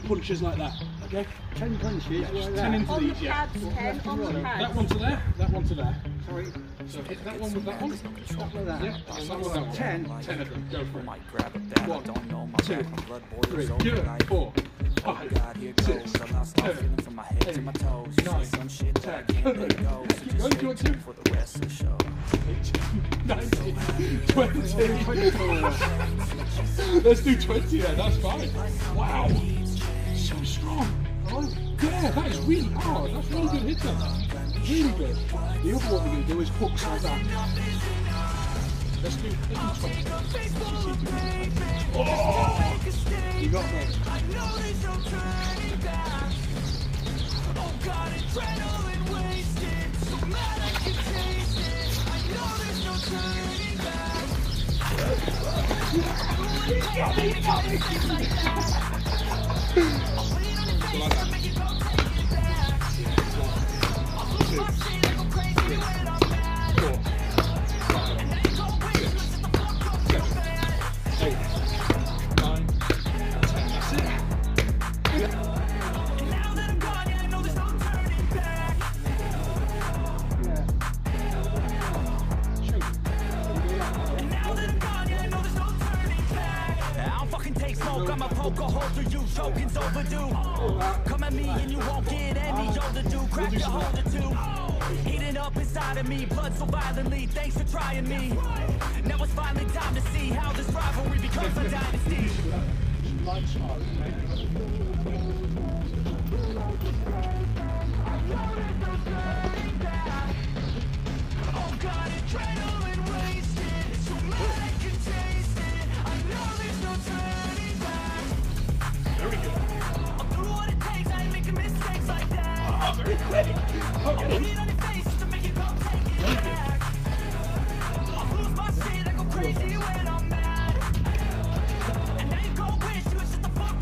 punches like that. Okay? Ten punches Yeah, like just ten into On the each. Yeah. pads, Ken, on the That one to there. That one to there. Sorry, So hit that one with that one. that like that. Yeah. And that with that one. Ten. Ten of them. Go for it. Might grab a bat, One, I don't know my two, rap, blood Three. boils Give over it. like Four. Oh Five. God, here Six. I lost all seven, feeling from my head to my toes. Nine, some shit that I can't let go. So Keep just going, do stay you want to? tuned for the rest of the show. 19, 20. Let's do 20 there, that's fine. Wow. Yeah, that is really hard. That's really good hit there. Really good. The other one we're going to do is hooks like that. Let's do, let's do 20. Let's just see if we can do 20. Oh! You got that. So like that. Come up hold to you tokens over do Come at me and you won't get any older, dude. Crack your holder too. Heating up inside of me, blood so violently. Thanks for trying me. Now it's finally time to see how this rivalry becomes a dynasty.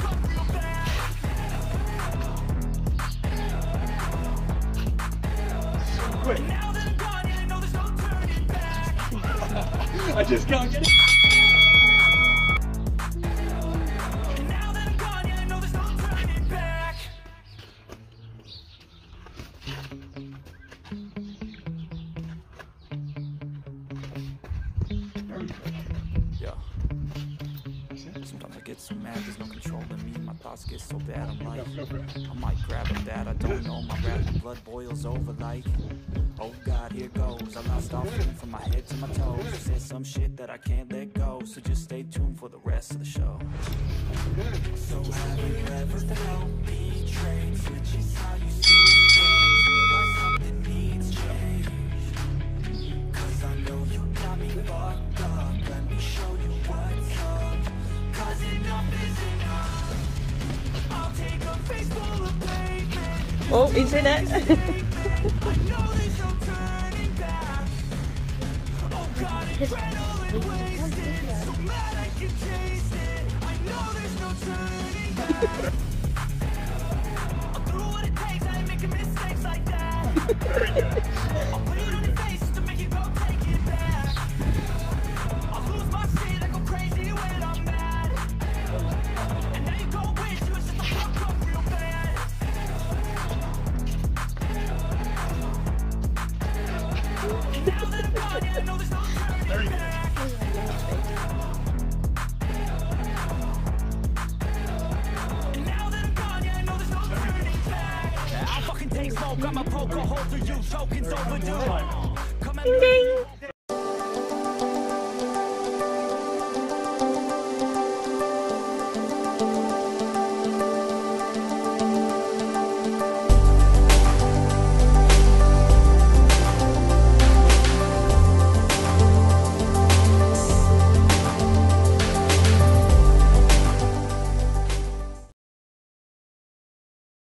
Up real bad. Quick. Now that I'm gone, yeah, I know there's no turning back. I just can't get it. Get so mad, there's no control in me. My thoughts get so bad, I'm like, I might grab a bat, I don't know. My rap, blood boils over like, oh God, here goes. I lost all feeling from my head to my toes. Said some shit that I can't let go, so just stay tuned for the rest of the show. So have you ever felt betrayed? Switches how Oh, he's in it. back. I'll